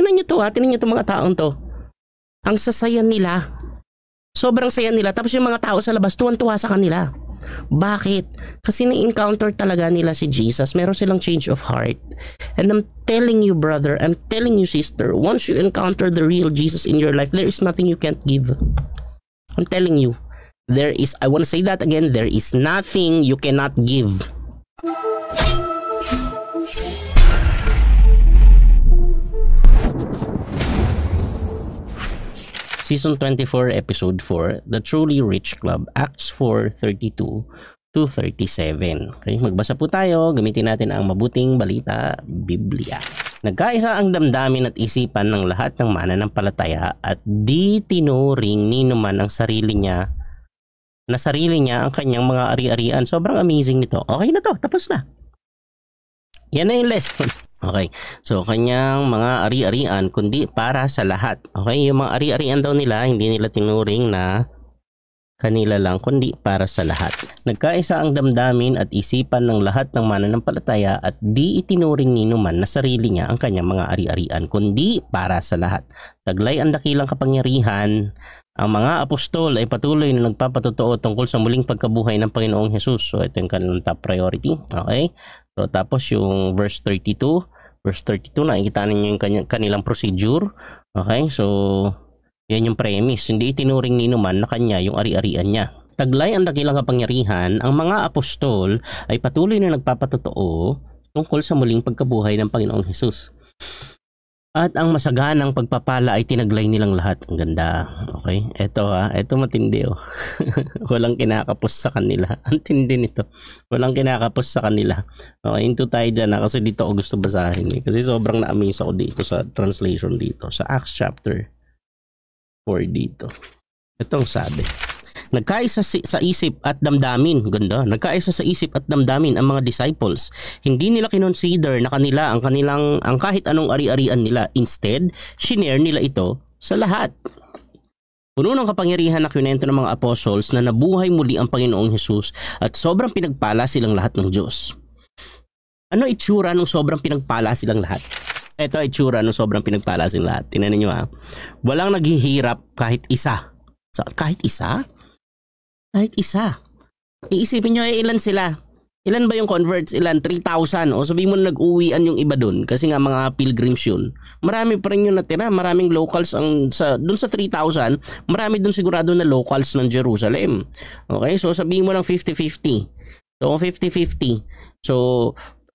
Tingnan nyo to ha, tingnan nyo to mga taong to. Ang sasaya nila. Sobrang saya nila. Tapos yung mga tao sa labas, tuwan-tuwa sa kanila. Bakit? Kasi na-encounter talaga nila si Jesus. Meron silang change of heart. And I'm telling you, brother, I'm telling you, sister, once you encounter the real Jesus in your life, there is nothing you can't give. I'm telling you. There is, I want to say that again, there is nothing you cannot give. Season 24, Episode 4, The Truly Rich Club, Acts 4, 32 to 37. Okay, magbasa po tayo, gamitin natin ang mabuting balita, Biblia. Nagkaisa ang damdamin at isipan ng lahat ng mananampalataya at di tinuring ni naman ang sarili niya na sarili niya ang kanyang mga ari-arian. Sobrang amazing nito. Okay na to, tapos na. Yan na yung lesson. Okay. So, kanyang mga ari-arian, kundi para sa lahat. Okay. Yung mga ari-arian daw nila, hindi nila tinuring na kanila lang, kundi para sa lahat. Nagkaisa ang damdamin at isipan ng lahat ng mananampalataya at di itinuring ni Numan na sarili niya ang kanyang mga ari-arian, kundi para sa lahat. Taglay ang dakilang kapangyarihan ang mga apostol ay patuloy na nagpapatotoo tungkol sa muling pagkabuhay ng Panginoong Hesus. So ito yung kanilang top priority. Okay? So tapos yung verse 32, verse 32 nakikita ninyo yung kanilang procedure. Okay? So yan yung premise. Hindi itinuring ni naman na kanya yung ari-arian niya. Taglay ang dakilang kapangyarihan, ang mga apostol ay patuloy na nagpapatotoo tungkol sa muling pagkabuhay ng Panginoong Hesus. At ang masaganang pagpapala ay tinaglay nilang lahat. Ang ganda. Okay? Ito ha. Ito matindi oh. Walang kinakapos sa kanila. Ang tindi nito. Walang kinakapos sa kanila. Okay, into tayo dyan ha. Kasi dito ako gusto basahin eh. Kasi sobrang na-amaze ako dito sa translation dito. Sa Acts chapter 4 dito. Ito ang sabi. Nagkaisa sa isip at damdamin, ganda, nagkaisa sa isip at damdamin ang mga disciples. Hindi nila kinonsider na kanila ang kanilang ang kahit anong ari-arian nila. Instead, shinare nila ito sa lahat. Puno ng kapangyarihan na kwento ng mga apostles na nabuhay muli ang Panginoong Hesus at sobrang pinagpala silang lahat ng Diyos. Ano itsura nung sobrang pinagpala silang lahat? Ito itsura nung sobrang pinagpala silang lahat. Tinan niyo ha. Walang naghihirap kahit isa. So, kahit isa? Kahit isa. Iisipin nyo, eh, ilan sila? Ilan ba yung converts? Ilan? 3,000. O sabihin mo nag-uwian yung iba dun kasi nga mga pilgrims yun. Marami pa rin yung natira. Maraming locals ang sa dun sa 3,000, marami dun sigurado na locals ng Jerusalem. Okay? So sabihin mo lang 50-50. So 50-50. So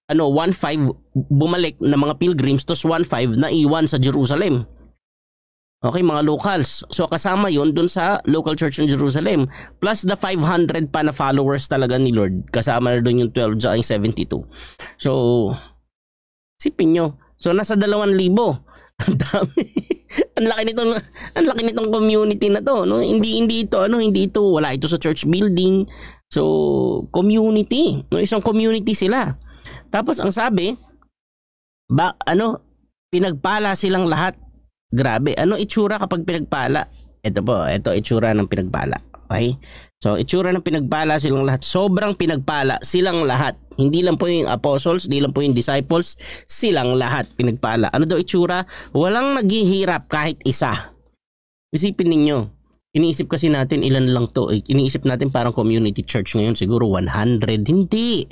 ano 1-5 bumalik na mga pilgrims tos 1-5 na iwan sa Jerusalem. Okay, mga locals. So kasama 'yon dun sa local church in Jerusalem. Plus the 500 pa na followers talaga ni Lord. Kasama na dun yung 12 at 72. So, sipin nyo. So nasa 2,000. Ang dami. ang laki nitong ang laki nitong community na to, no? Hindi hindi ito ano, hindi ito wala ito sa church building. So, community, no? Isang community sila. Tapos ang sabi, ba ano, pinagpala silang lahat Grabe. Ano itsura kapag pinagpala? Ito po, ito itsura ng pinagpala. Okay? So, itsura ng pinagpala silang lahat. Sobrang pinagpala silang lahat. Hindi lang po yung apostles, hindi lang po yung disciples, silang lahat pinagpala. Ano daw itsura? Walang naghihirap kahit isa. Isipin ninyo, iniisip kasi natin ilan lang to. Eh. Iniisip natin parang community church ngayon, siguro 100. Hindi.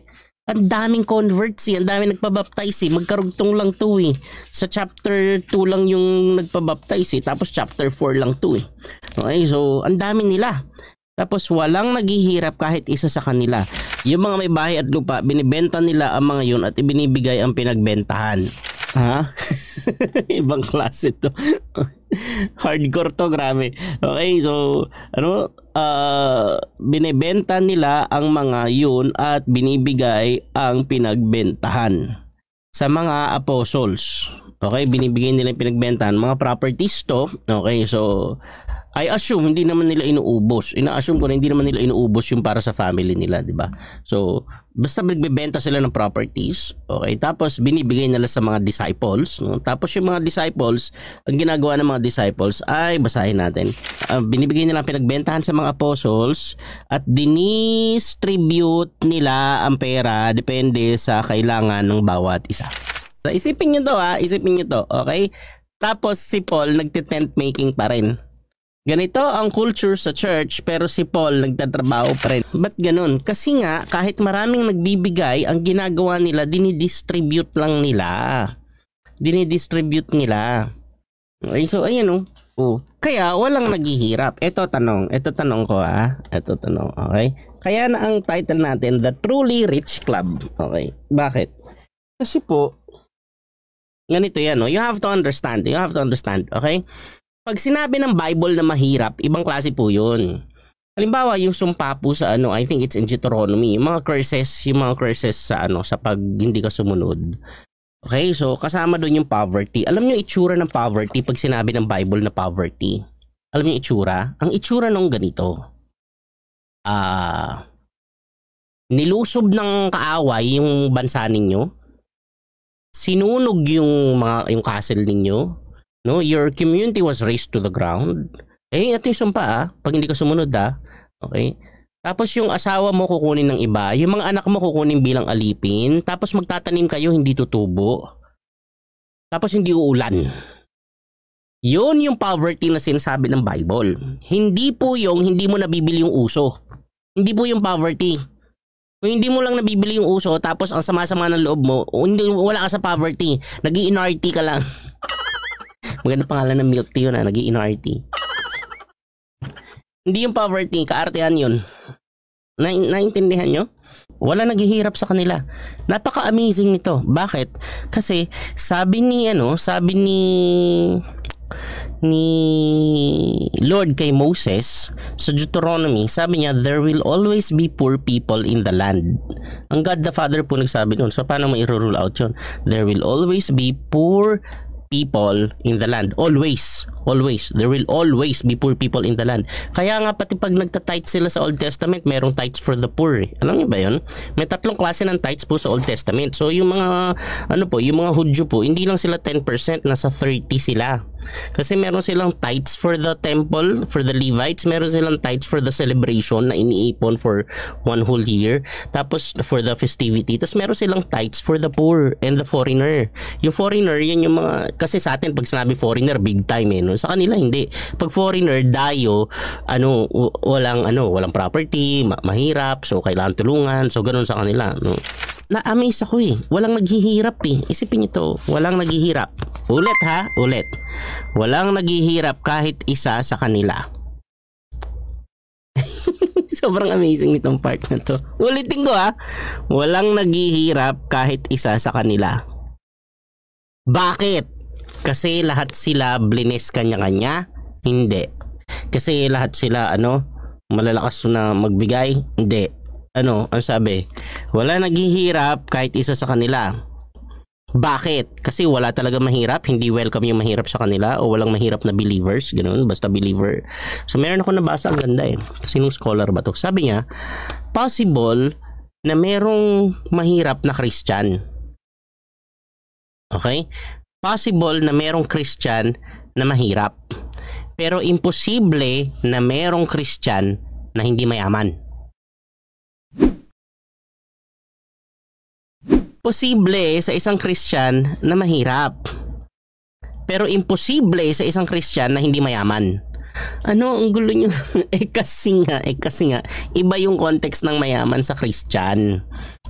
Ang daming converts eh. Ang daming nagpabaptize eh. Magkarugtong lang to eh. Sa chapter 2 lang yung nagpabaptize eh. Tapos chapter 4 lang to eh. Okay, so ang dami nila. Tapos walang naghihirap kahit isa sa kanila. Yung mga may bahay at lupa, binibenta nila ang mga yun at ibinibigay ang pinagbentahan. Ha? Ibang klase to. Hardcore to, grabe. Okay, so, ano, uh, binebenta nila ang mga yun at binibigay ang pinagbentahan sa mga apostles. Okay, binibigay nila yung pinagbentahan. Mga properties to. Okay, so, I assume hindi naman nila inuubos. Ina-assume ko na hindi naman nila inuubos yung para sa family nila, di ba? So, basta magbebenta sila ng properties, okay? Tapos binibigay nila sa mga disciples, no? Tapos yung mga disciples, ang ginagawa ng mga disciples ay basahin natin. Uh, binibigay nila pinagbentahan sa mga apostles at dinistribute nila ang pera depende sa kailangan ng bawat isa. So, isipin niyo to ha, isipin niyo to, okay? Tapos si Paul nagte-tent making pa rin. Ganito ang culture sa church pero si Paul nagtatrabaho pa rin. Ba't ganun? Kasi nga kahit maraming nagbibigay, ang ginagawa nila dinidistribute lang nila. Dinidistribute nila. Okay, so ayan o. Oh. Kaya walang naghihirap. Ito tanong. Ito tanong ko ah. Ito tanong. Okay. Kaya na ang title natin, The Truly Rich Club. Okay. Bakit? Kasi po, ganito yan. No? You have to understand. You have to understand. Okay? Pag sinabi ng Bible na mahirap, ibang klase po yun. Halimbawa, yung sumpa po sa ano, I think it's in Deuteronomy, yung mga curses, yung mga curses sa ano, sa pag hindi ka sumunod. Okay, so kasama doon yung poverty. Alam niyo itsura ng poverty pag sinabi ng Bible na poverty? Alam niyo itsura? Ang itsura nung ganito. Ah, uh, nilusob ng kaaway yung bansa ninyo. Sinunog yung mga yung castle ninyo No, your community was raised to the ground. Eh, ito yung sumpa ah. Pag hindi ka sumunod ah. Okay? Tapos yung asawa mo kukunin ng iba, yung mga anak mo kukunin bilang alipin, tapos magtatanim kayo hindi tutubo. Tapos hindi uulan. Yun yung poverty na sinasabi ng Bible. Hindi po yung hindi mo nabibili yung uso. Hindi po yung poverty. Kung hindi mo lang nabibili yung uso tapos ang sama-sama ng loob mo, hindi, wala ka sa poverty. nag nrt ka lang. Maganda pangalan ng milk tea yun ah, nag NRT. Hindi yung poverty, kaartehan yun. Na naintindihan nyo? Wala naghihirap sa kanila. Napaka-amazing nito. Bakit? Kasi sabi ni ano, sabi ni ni Lord kay Moses sa Deuteronomy, sabi niya, there will always be poor people in the land. Ang God the Father po nagsabi noon. So, paano mo i-rule out yun? There will always be poor people in the land. Always. Always. There will always be poor people in the land. Kaya nga pati pag nagta-tithe sila sa Old Testament, merong tithes for the poor. Eh. Alam niyo ba 'yon? May tatlong klase ng tithes po sa Old Testament. So yung mga ano po, yung mga Hudyo po, hindi lang sila 10%, nasa 30 sila. Kasi meron silang tithes for the temple, for the Levites, meron silang tithes for the celebration na iniipon for one whole year. Tapos for the festivity, tapos meron silang tithes for the poor and the foreigner. Yung foreigner, yan yung mga kasi sa atin pag sinabi foreigner big time eh no. Sa kanila hindi. Pag foreigner dayo ano walang ano walang property, ma- mahirap, so kailangan tulungan, so ganun sa kanila no. Na-amaze ako eh. Walang naghihirap eh. Isipin niyo to, walang naghihirap. Ulit ha, ulit. Walang naghihirap kahit isa sa kanila. Sobrang amazing nitong part na to. Ulitin ko ha. Walang naghihirap kahit isa sa kanila. Bakit? Kasi lahat sila blines kanya-kanya? Hindi. Kasi lahat sila ano, malalakas na magbigay? Hindi. Ano, ang sabi? Wala naghihirap kahit isa sa kanila. Bakit? Kasi wala talaga mahirap, hindi welcome yung mahirap sa kanila o walang mahirap na believers, ganun, basta believer. So meron ako nabasa, ang ganda eh. Kasi nung scholar ba to? Sabi niya, possible na merong mahirap na Christian. Okay? possible na merong Christian na mahirap. Pero imposible na merong Christian na hindi mayaman. Posible sa isang Christian na mahirap. Pero imposible sa isang Christian na hindi mayaman. Ano, ang gulo nyo. eh kasi nga, eh kasi nga, iba yung context ng mayaman sa Christian.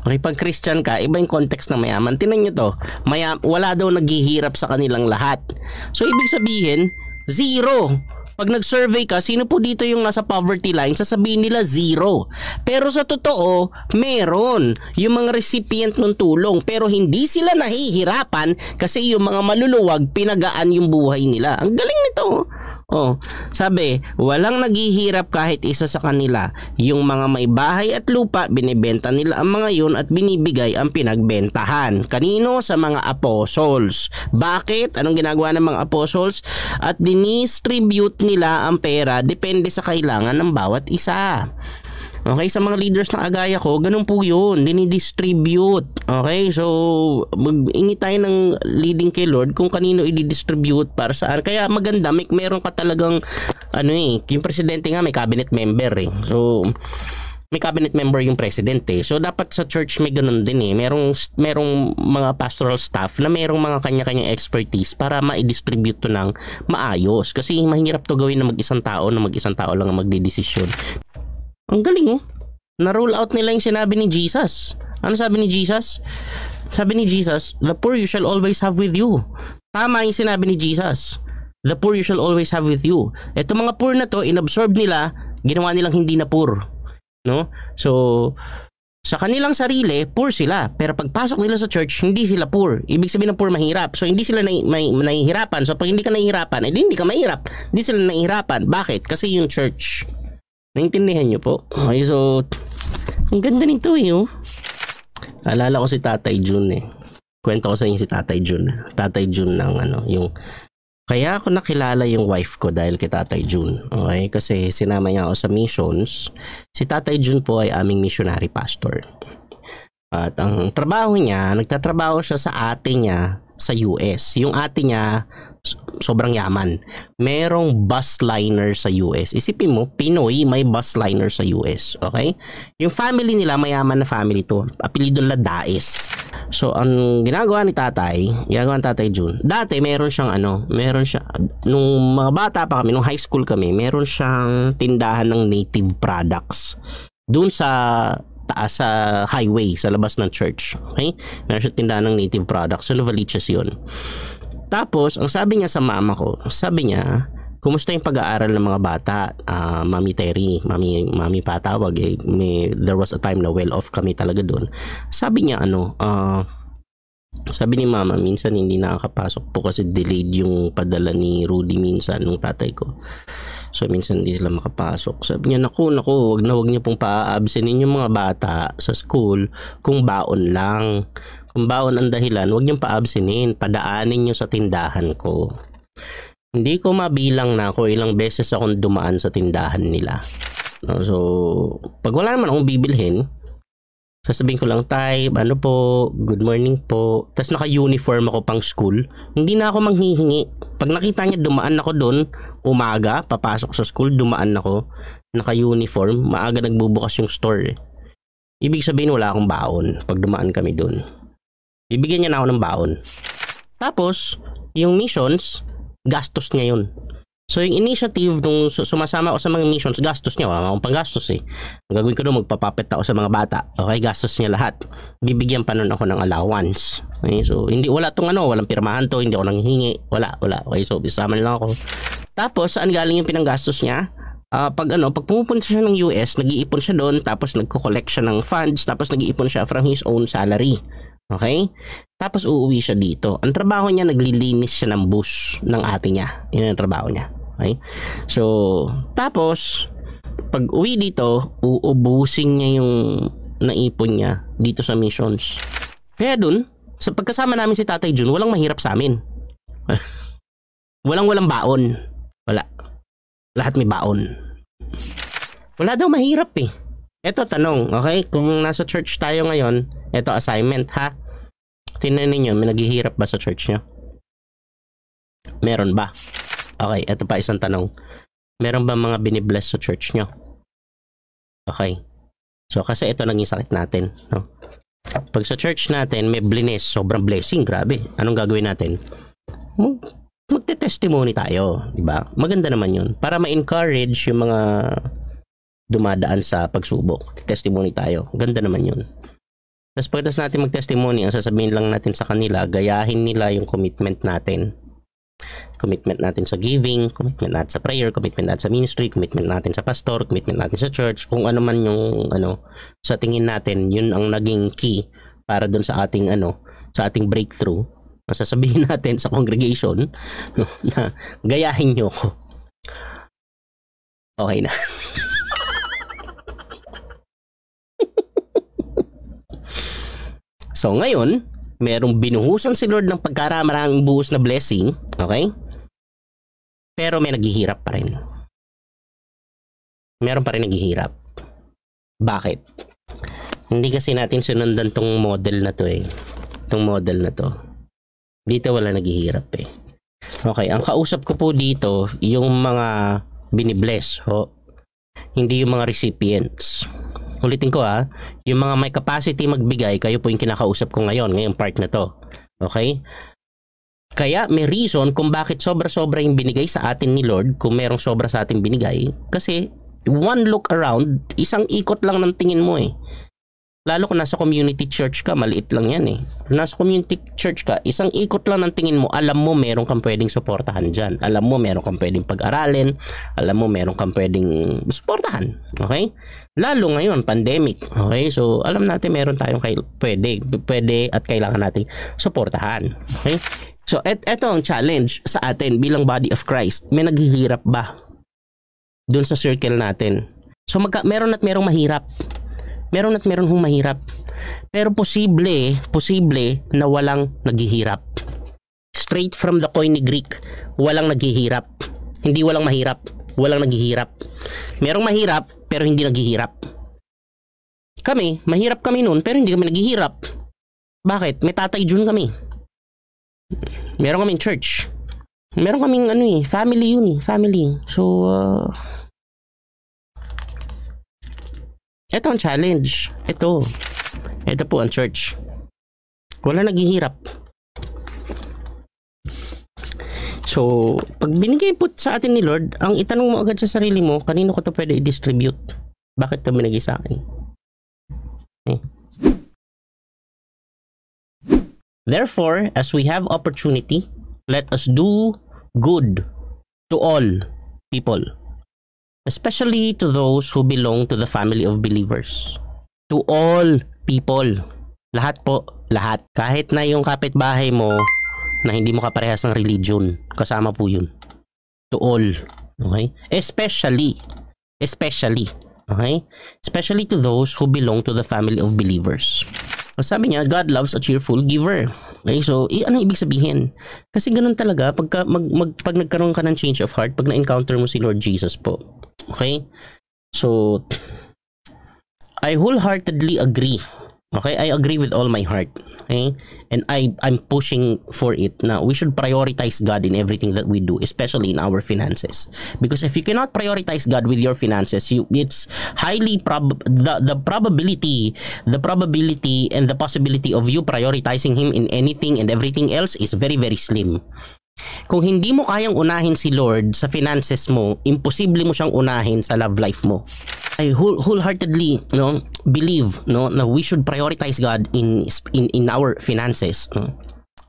Okay, pag Christian ka, iba yung context ng mayaman. Tinan nyo to, maya, wala daw naghihirap sa kanilang lahat. So, ibig sabihin, zero. Pag nag-survey ka, sino po dito yung nasa poverty line, sasabihin nila zero. Pero sa totoo, meron yung mga recipient ng tulong pero hindi sila nahihirapan kasi yung mga maluluwag pinagaan yung buhay nila. Ang galing nito. Oh, sabi, walang naghihirap kahit isa sa kanila. Yung mga may bahay at lupa, binibenta nila ang mga yun at binibigay ang pinagbentahan. Kanino? Sa mga apostles. Bakit? Anong ginagawa ng mga apostles? At dinistribute nila ang pera depende sa kailangan ng bawat isa. Okay, sa mga leaders ng agaya ko, ganun po yun. Dinidistribute. Okay, so mag-ingi tayo ng leading kay Lord kung kanino i-distribute para saan. Kaya maganda, may, meron ka talagang, ano eh, yung presidente nga may cabinet member eh. So, may cabinet member yung president eh. So dapat sa church may ganun din eh. Merong merong mga pastoral staff na merong mga kanya-kanyang expertise para ma-distribute to ng maayos kasi mahirap to gawin na mag-isang tao na mag-isang tao lang ang magdedesisyon. Ang galing oh. Na-roll out nila yung sinabi ni Jesus. Ano sabi ni Jesus? Sabi ni Jesus, the poor you shall always have with you. Tama yung sinabi ni Jesus. The poor you shall always have with you. Ito mga poor na to, inabsorb nila, ginawa nilang hindi na poor no? So sa kanilang sarili, poor sila. Pero pagpasok nila sa church, hindi sila poor. Ibig sabihin ng poor mahirap. So hindi sila na, may, nahihirapan. So pag hindi ka nahihirapan, edi hindi ka mahirap. Hindi sila nahihirapan. Bakit? Kasi yung church. Naintindihan nyo po? Okay, so ang ganda nito eh, oh. Alala ko si Tatay Jun eh. Kwento ko sa inyo si Tatay Jun. Tatay Jun ng ano, yung kaya ako nakilala yung wife ko dahil kay Tatay Jun. Okay? Kasi sinama niya ako sa missions. Si Tatay Jun po ay aming missionary pastor. At ang trabaho niya, nagtatrabaho siya sa ate niya sa US. Yung ate niya, sobrang yaman. Merong bus liner sa US. Isipin mo, Pinoy may bus liner sa US. Okay? Yung family nila, mayaman na family to. Apelido nila Daes. So, ang ginagawa ni tatay, ginagawa ni tatay June, dati meron siyang ano, meron siya, nung mga bata pa kami, nung high school kami, meron siyang tindahan ng native products. Doon sa taas sa highway, sa labas ng church. Okay? Meron siyang tindahan ng native products. So, Novaliches yun. Tapos, ang sabi niya sa mama ko, sabi niya, Kumusta yung pag-aaral ng mga bata? Uh, Mami Terry, Mami, Mami patawag eh. May, there was a time na well off kami talaga doon. Sabi niya ano, uh, sabi ni mama, minsan hindi nakakapasok po kasi delayed yung padala ni Rudy minsan nung tatay ko. So minsan hindi sila makapasok. Sabi niya, naku, naku, wag na wag niyo pong pa-absenin yung mga bata sa school kung baon lang. Kung baon ang dahilan, wag niyong pa-absenin. Padaanin niyo sa tindahan ko. Hindi ko mabilang na ako ilang beses akong dumaan sa tindahan nila. No, so, pag wala naman akong bibilhin, sasabihin ko lang, Tay, ano po, good morning po. Tapos naka-uniform ako pang school. Hindi na ako manghihingi. Pag nakita niya dumaan ako doon, umaga, papasok sa school, dumaan ako, naka-uniform, maaga nagbubukas yung store. Eh. Ibig sabihin wala akong baon pag dumaan kami doon. Bibigyan niya na ako ng baon. Tapos, yung missions, gastos niya yun. So yung initiative nung sumasama ako sa mga missions, gastos niya, wala akong panggastos eh. Ang gagawin ko doon, magpapapet ako sa mga bata. Okay, gastos niya lahat. Bibigyan pa nun ako ng allowance. Okay, so hindi, wala tong ano, walang pirmahan to, hindi ako nanghihingi. Wala, wala. Okay, so isama lang ako. Tapos, saan galing yung pinanggastos niya? Uh, pag ano, pag pumupunta siya ng US, nag-iipon siya doon, tapos nagko-collect siya ng funds, tapos nag-iipon siya from his own salary. Okay? Tapos uuwi siya dito. Ang trabaho niya, naglilinis siya ng bus ng ate niya. Yun ang trabaho niya. Okay? So, tapos, pag uwi dito, uubusin niya yung naipon niya dito sa missions. Kaya dun, sa pagkasama namin si Tatay Jun, walang mahirap sa amin. walang walang baon. Wala. Lahat may baon. Wala daw mahirap eh. Ito tanong, okay? Kung nasa church tayo ngayon, ito assignment ha. Tingnan ninyo, may naghihirap ba sa church nyo? Meron ba? Okay, ito pa isang tanong. Meron ba mga binibless sa church nyo? Okay. So, kasi ito naging sakit natin. No? Pag sa church natin, may blines, sobrang blessing, grabe. Anong gagawin natin? Mag magte-testimony tayo, di ba? Maganda naman 'yun para ma-encourage yung mga dumadaan sa pagsubok. Testimony tayo. Ganda naman 'yun. Tapos pagkatapos natin mag-testimony, ang sasabihin lang natin sa kanila, gayahin nila yung commitment natin. Commitment natin sa giving, commitment natin sa prayer, commitment natin sa ministry, commitment natin sa pastor, commitment natin sa church, kung ano man yung ano, sa tingin natin, yun ang naging key para dun sa ating ano, sa ating breakthrough. Ang sasabihin natin sa congregation no, na gayahin nyo ko. Okay na. So ngayon, merong binuhusan si Lord ng pagkaramaraming buhos na blessing, okay? Pero may naghihirap pa rin. Meron pa rin naghihirap. Bakit? Hindi kasi natin sinundan tong model na to eh. Tong model na to. Dito wala naghihirap eh. Okay, ang kausap ko po dito, yung mga binibless, ho. Hindi yung mga recipients. Ulitin ko ha, yung mga may capacity magbigay, kayo po yung kinakausap ko ngayon, ngayong part na to. Okay? Kaya may reason kung bakit sobra-sobra yung binigay sa atin ni Lord, kung merong sobra sa atin binigay, kasi one look around, isang ikot lang ng tingin mo eh. Lalo kung nasa community church ka, maliit lang yan eh. Kung nasa community church ka, isang ikot lang ng tingin mo, alam mo meron kang pwedeng suportahan dyan. Alam mo meron kang pwedeng pag-aralin. Alam mo meron kang pwedeng suportahan. Okay? Lalo ngayon, pandemic. Okay? So, alam natin meron tayong kay, pwede, pwede at kailangan nating suportahan. Okay? So, et eto ang challenge sa atin bilang body of Christ. May naghihirap ba? Doon sa circle natin. So, magka, meron at merong mahirap meron at meron hong mahirap. Pero posible, posible na walang naghihirap. Straight from the coin ni Greek, walang naghihirap. Hindi walang mahirap, walang naghihirap. Merong mahirap, pero hindi naghihirap. Kami, mahirap kami noon, pero hindi kami naghihirap. Bakit? May tatay June kami. Meron kaming church. Meron kaming ano eh, family yun eh, family. So, uh, Ito ang challenge. Ito. Ito po ang church. Wala naghihirap. So, pag binigay po sa atin ni Lord, ang itanong mo agad sa sarili mo, kanino ko to pwede i-distribute? Bakit to binigay sa akin? Okay. Therefore, as we have opportunity, let us do good to all people especially to those who belong to the family of believers. To all people. Lahat po, lahat. Kahit na yung kapitbahay mo na hindi mo kaparehas ng religion, kasama po yun. To all. Okay? Especially, especially, okay? Especially to those who belong to the family of believers. Sabi niya, God loves a cheerful giver. Okay, so eh, ano ibig sabihin? Kasi ganun talaga pagka mag, mag pag nagkaroon ka ng change of heart, pag na-encounter mo si Lord Jesus po. Okay? So I wholeheartedly agree Okay, I agree with all my heart. Okay? And I I'm pushing for it now. We should prioritize God in everything that we do, especially in our finances. Because if you cannot prioritize God with your finances, you it's highly prob the the probability, the probability and the possibility of you prioritizing him in anything and everything else is very very slim. Kung hindi mo kayang unahin si Lord sa finances mo, imposible mo siyang unahin sa love life mo. I whole, wholeheartedly no, believe no, na we should prioritize God in, in, in our finances. No?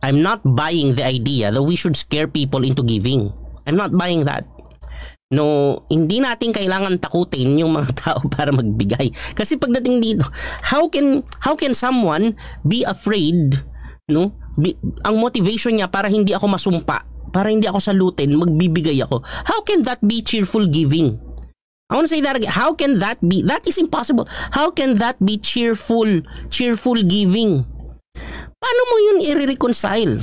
I'm not buying the idea that we should scare people into giving. I'm not buying that. No, hindi natin kailangan takutin yung mga tao para magbigay. Kasi pagdating dito, how can how can someone be afraid no? Bi- ang motivation niya para hindi ako masumpa, para hindi ako salutin, magbibigay ako. How can that be cheerful giving? I want to say that again. How can that be? That is impossible. How can that be cheerful, cheerful giving? Paano mo yun i-reconcile?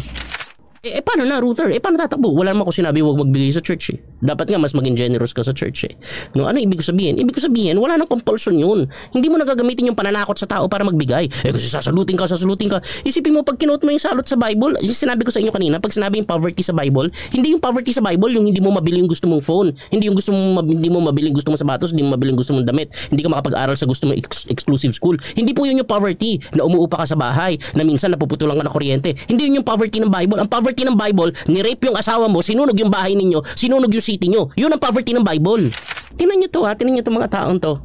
Eh, eh paano na, Ruther? Eh paano tatakbo? Wala naman ako sinabi huwag magbigay sa church eh. Dapat nga mas maging generous ka sa church eh. No, ano ibig sabihin? Ibig sabihin, wala nang compulsion yun. Hindi mo nagagamitin yung pananakot sa tao para magbigay. Eh kasi sasalutin ka, sasalutin ka. Isipin mo, pag kinote mo yung salot sa Bible, sinabi ko sa inyo kanina, pag sinabi yung poverty sa Bible, hindi yung poverty sa Bible, yung hindi mo mabili yung gusto mong phone, hindi yung gusto mong hindi mo mabili yung gusto mong sapatos, hindi mo mabili yung gusto mong damit, hindi ka makapag-aral sa gusto mong ex- exclusive school. Hindi po yun yung poverty na umuupa ka sa bahay, na minsan napuputulan ka ng kuryente. Hindi yun yung poverty ng Bible. Ang poverty ng Bible, ni-rape yung asawa mo, sinunog yung bahay ninyo, sinunog yung city nyo. Yun ang poverty ng Bible. Tinan nyo to ha, tinan nyo to mga taong to.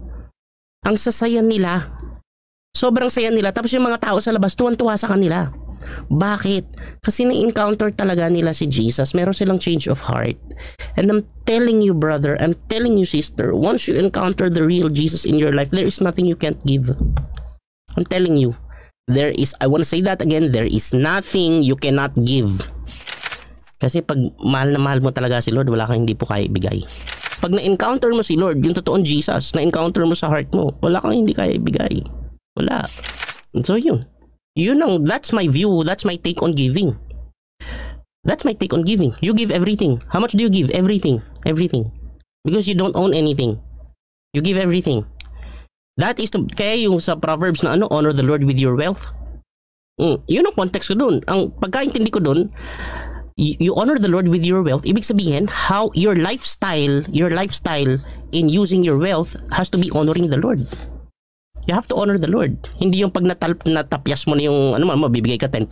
Ang sasaya nila. Sobrang saya nila. Tapos yung mga tao sa labas, tuwan-tuwa sa kanila. Bakit? Kasi na-encounter talaga nila si Jesus. Meron silang change of heart. And I'm telling you, brother, I'm telling you, sister, once you encounter the real Jesus in your life, there is nothing you can't give. I'm telling you. There is, I want to say that again, there is nothing you cannot give. Kasi pag mahal na mahal mo talaga si Lord, wala kang hindi po kaya ibigay. Pag na-encounter mo si Lord, yung totoong Jesus, na-encounter mo sa heart mo, wala kang hindi kaya ibigay. Wala. So yun. Yun ang, that's my view, that's my take on giving. That's my take on giving. You give everything. How much do you give? Everything. Everything. Because you don't own anything. You give everything. That is, to, kaya yung sa Proverbs na ano, honor the Lord with your wealth. Mm, yun ang context ko dun. Ang pagkaintindi ko dun, you honor the Lord with your wealth, ibig sabihin, how your lifestyle, your lifestyle in using your wealth has to be honoring the Lord. You have to honor the Lord. Hindi yung pag natal natapyas mo na yung ano man, mabibigay ka 10%.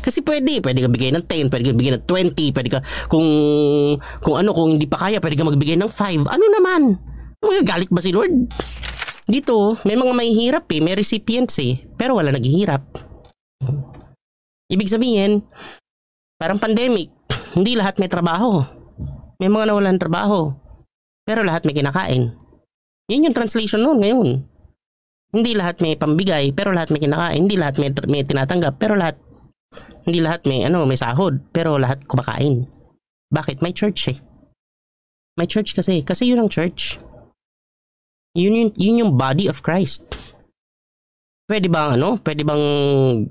Kasi pwede, pwede ka bigay ng 10, pwede ka bigay ng 20, pwede ka kung kung ano kung hindi pa kaya, pwede ka magbigay ng 5. Ano naman? Magagalit ba si Lord? Dito, may mga mahihirap eh, may recipients eh, pero wala naghihirap. Ibig sabihin, parang pandemic, hindi lahat may trabaho. May mga nawalan trabaho, pero lahat may kinakain. Yun yung translation noon ngayon. Hindi lahat may pambigay, pero lahat may kinakain. Hindi lahat may, may tinatanggap, pero lahat hindi lahat may ano, may sahod, pero lahat kumakain. Bakit? May church eh. May church kasi. Kasi yun ang church. Yun, yun, yun yung body of Christ. Pwede bang ano? Pwede bang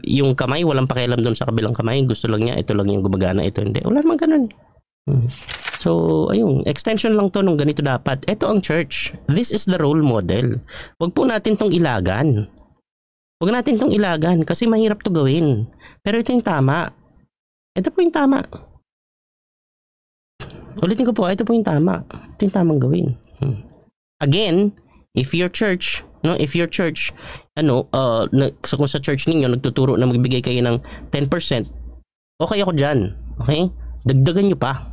yung kamay walang pakialam doon sa kabilang kamay? Gusto lang niya, ito lang yung gumagana, ito hindi. Wala naman ganun. Hmm. So, ayun, extension lang to nung ganito dapat. Ito ang church. This is the role model. Huwag po natin tong ilagan. Huwag natin tong ilagan kasi mahirap to gawin. Pero ito yung tama. Ito po yung tama. Ulitin ko po, ito po yung tama. Ito yung tamang gawin. Hmm. Again, if your church, no, if your church, ano, uh, na, so kung sa church ninyo nagtuturo na magbigay kayo ng 10%, okay ako dyan. Okay? Dagdagan nyo pa.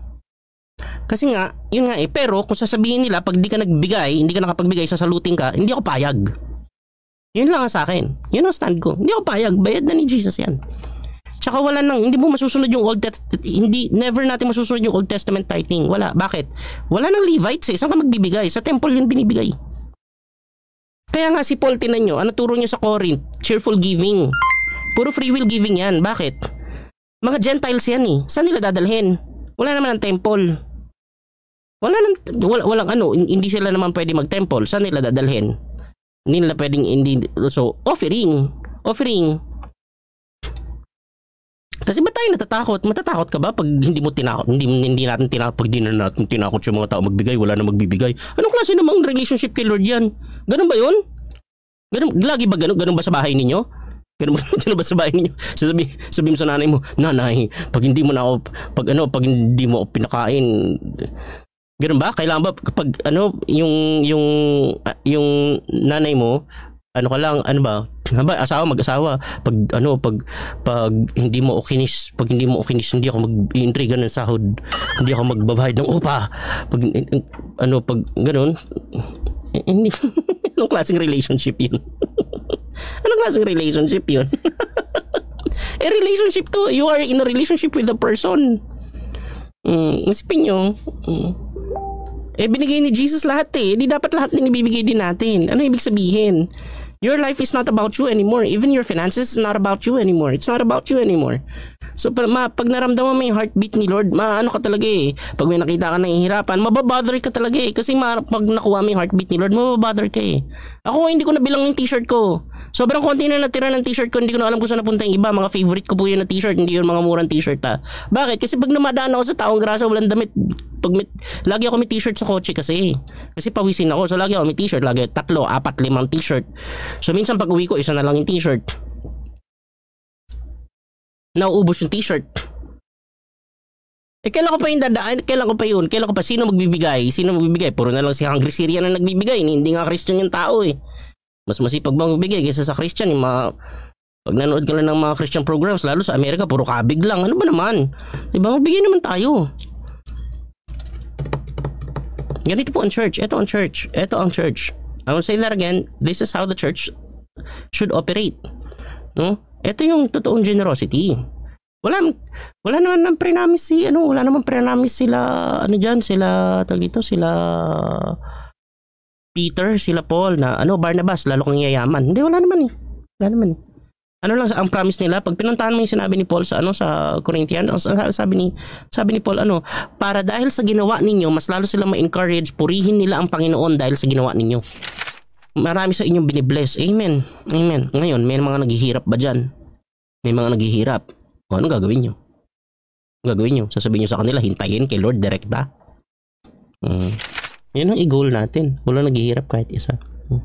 Kasi nga, yun nga eh, pero kung sasabihin nila pag di ka nagbigay, hindi ka nakapagbigay, sasalutin ka, hindi ako payag. Yun lang ang sa akin. Yun ang stand ko. Hindi ako payag, bayad na ni Jesus yan. Tsaka wala nang, hindi mo masusunod yung Old Testament, hindi, never natin masusunod yung Old Testament tithing. Wala. Bakit? Wala nang Levites eh. Saan ka magbibigay? Sa temple yun binibigay. Kaya nga si Paul, tinan nyo, ano turo niya sa Corinth? Cheerful giving. Puro free will giving yan. Bakit? Mga Gentiles yan eh. Saan nila dadalhin? Wala naman ang temple. Wala nang, wala, walang ano, hindi sila naman pwede mag-temple. Saan nila dadalhin? Hindi nila pwedeng, hindi, so, offering. Offering. Kasi ba tayo natatakot? Matatakot ka ba pag hindi mo tinakot? Hindi, hindi natin tinakot. Pag di na natin tinakot yung mga tao magbigay, wala na magbibigay. Anong klase namang relationship kay Lord yan? Ganun ba yun? Ganun, lagi ba ganun? Ganun ba sa bahay ninyo? Ganun ba, ganun ba sa bahay ninyo? Sabi, sabi mo sa nanay mo, nanay, pag hindi mo na ako, pag ano, pag hindi mo pinakain, Ganun ba? Kailangan ba kapag ano yung yung uh, yung nanay mo ano ka lang ano ba? Ba asawa mag-asawa pag ano pag pag hindi mo okinis pag hindi mo okinis hindi ako mag-intriga ng sahod hindi ako magbabayad ng upa pag ano pag ganoon eh, hindi anong klaseng relationship yun anong klaseng relationship yun eh relationship to you are in a relationship with the person mm, masipin nyo mm. Eh, binigay ni Jesus lahat eh. Hindi dapat lahat din ibibigay din natin. Ano ibig sabihin? Your life is not about you anymore. Even your finances is not about you anymore. It's not about you anymore. So pag, ma, pag naramdaman mo yung heartbeat ni Lord, maano ka talaga eh. Pag may nakita ka na hihirapan, mababother ka talaga eh. Kasi ma, pag nakuha mo yung heartbeat ni Lord, mababother ka eh. Ako hindi ko nabilang yung t-shirt ko. Sobrang konti na natira ng t-shirt ko, hindi ko na alam kung saan napunta yung iba. Mga favorite ko po yun na t-shirt, hindi yun mga murang t-shirt ha. Bakit? Kasi pag namadaan ako sa taong grasa, walang damit, pag may, lagi ako may t-shirt sa kotse kasi. Kasi pawisin ako. So lagi ako may t-shirt. Lagi tatlo, apat, limang t-shirt. So minsan pag uwi ko, isa na lang yung t-shirt. Nauubos yung t-shirt. Eh kailan ko pa yung dadaan? Kailan ko pa yun? Kailan ko pa? Sino magbibigay? Sino magbibigay? Puro na lang si Hungry Syrian na nagbibigay. Hindi nga Christian yung tao eh. Mas masipag bang magbigay kaysa sa Christian? Yung mga pag nanood ka lang ng mga Christian programs, lalo sa Amerika, puro kabig lang. Ano ba naman? Diba? Magbigay naman tayo. Ganito po ang church. Ito ang church. Ito ang church. I will say that again. This is how the church should operate. No? Ito yung totoong generosity. Wala wala naman ng prenamis si ano, wala naman prenamis sila ano diyan, sila tag dito, sila Peter, sila Paul na ano Barnabas lalo kang yayaman. Hindi wala naman eh. Wala naman eh ano lang ang promise nila pag pinuntahan mo yung sinabi ni Paul sa ano sa Corinthian sabi ni sabi ni Paul ano para dahil sa ginawa ninyo mas lalo sila ma-encourage purihin nila ang Panginoon dahil sa ginawa ninyo marami sa inyong binibless. Amen. Amen. Ngayon may mga naghihirap ba diyan may mga naghihirap. O ano gagawin niyo gagawin niyo sasabihin niyo sa kanila hintayin kay Lord direkta. Hmm. yan ang i-goal natin. Wala naghihirap kahit isa. Hmm.